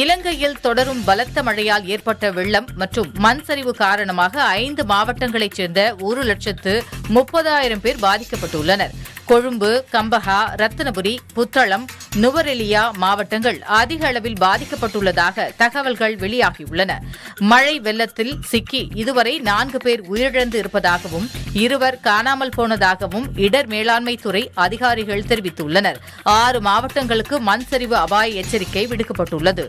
இலங்கையில் தொடரும் பலத்த மழையால் ஏற்பட்ட வெள்ளம் மற்றும் மண் சரிவு காரணமாக ஐந்து மாவட்டங்களைச் சேர்ந்த ஒரு லட்சத்து முப்பதாயிரம் பேர் பாதிக்கப்பட்டுள்ளனர். கொழும்பு கம்பஹா ரத்தினபுரி புத்தளம் நுவரெலியா மாவட்டங்கள் அதிக அளவில் பாதிக்கப்பட்டுள்ளதாக தகவல்கள் வெளியாகியுள்ளன. மழை வெள்ளத்தில் சிக்கி இதுவரை நான்கு பேர் உயிரிழந்து இருப்பதாகவும் இருவர் காணாமல் போனதாகவும் இடர் மேலாண்மை துறை அதிகாரிகள் தெரிவித்துள்ளனர். ஆறு மாவட்டங்களுக்கு மண் சரிவு அபாய எச்சரிக்கை விடுக்கப்பட்டுள்ளது.